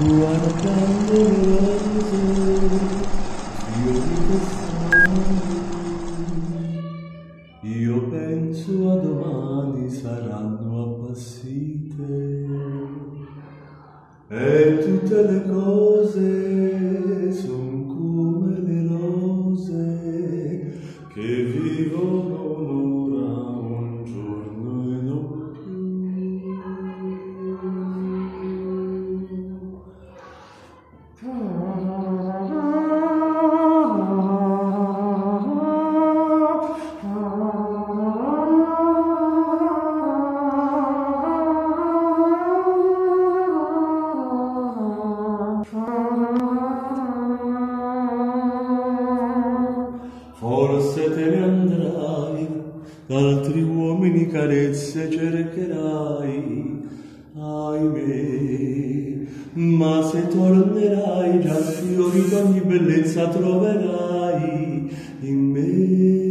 Io penso a domani saranno appassite. E tutte le cose son come le rose che vivono Forse te ne andrai, d'altri uomini carezze cercherai, ahimè. Ma se tornerai già fiori d'ogni bellezza troverai in me.